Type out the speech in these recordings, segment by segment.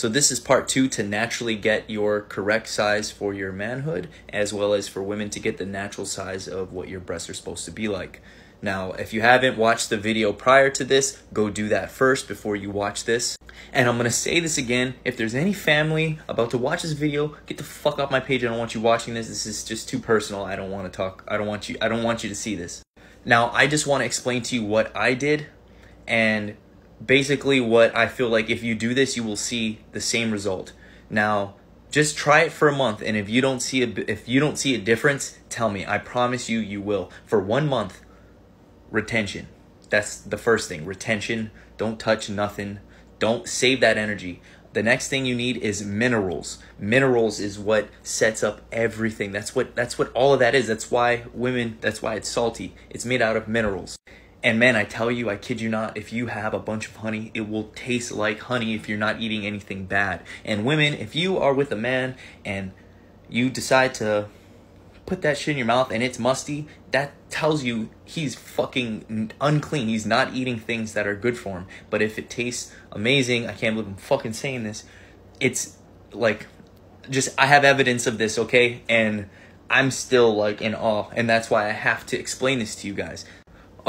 So this is part two to naturally get your correct size for your manhood, as well as for women to get the natural size of what your breasts are supposed to be like. Now, if you haven't watched the video prior to this, go do that first before you watch this. And I'm gonna say this again, if there's any family about to watch this video, get the fuck off my page. I don't want you watching this. This is just too personal. I don't want to talk. I don't want you I don't want you to see this. Now, I just want to explain to you what I did and basically what I feel like if you do this, you will see the same result. Now, just try it for a month and if you don't see a if you don't see a difference, tell me. I promise you you will. For 1 month, retention. That's the first thing. Retention. Don't touch nothing. Don't save that energy. The next thing you need is minerals. Minerals is what sets up everything. That's what that's what all of that is. That's why women, that's why it's salty. It's made out of minerals. And man, I tell you, I kid you not, if you have a bunch of honey, it will taste like honey if you're not eating anything bad. And women, if you are with a man and you decide to put that shit in your mouth and it's musty, that tells you he's fucking unclean. He's not eating things that are good for him. But if it tastes amazing, I can't believe I'm fucking saying this. It's like just I have evidence of this, okay? And I'm still like in awe, and that's why I have to explain this to you guys.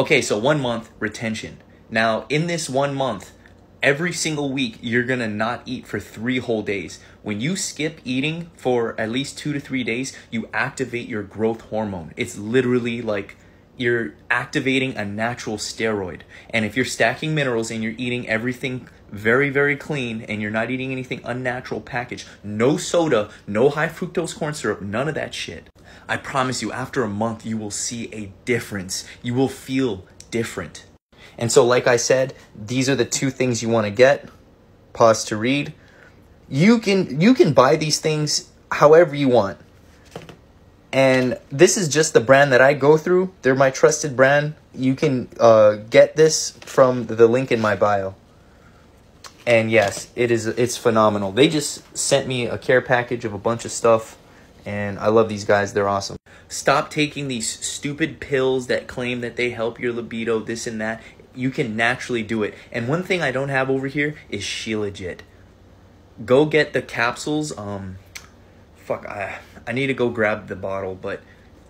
Okay, so one month retention. Now, in this one month, every single week, you're gonna not eat for three whole days. When you skip eating for at least two to three days, you activate your growth hormone. It's literally like you're activating a natural steroid. And if you're stacking minerals and you're eating everything very, very clean and you're not eating anything unnatural packaged, no soda, no high fructose corn syrup, none of that shit. I promise you, after a month, you will see a difference. You will feel different. And so, like I said, these are the two things you want to get. Pause to read. You can you can buy these things however you want. And this is just the brand that I go through. They're my trusted brand. You can uh, get this from the link in my bio. And yes, it is it's phenomenal. They just sent me a care package of a bunch of stuff and I love these guys. They're awesome. Stop taking these stupid pills that claim that they help your libido, this and that. You can naturally do it. And one thing I don't have over here is Shilajit. Go get the capsules. Um, fuck, I I need to go grab the bottle, but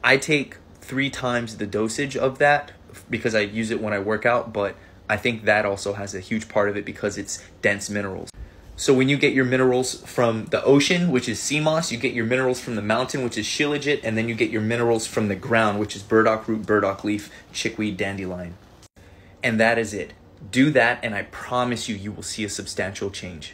I take three times the dosage of that because I use it when I work out. But I think that also has a huge part of it because it's dense minerals. So when you get your minerals from the ocean, which is sea moss, you get your minerals from the mountain, which is shilajit, and then you get your minerals from the ground, which is burdock root, burdock leaf, chickweed, dandelion. And that is it. Do that, and I promise you, you will see a substantial change.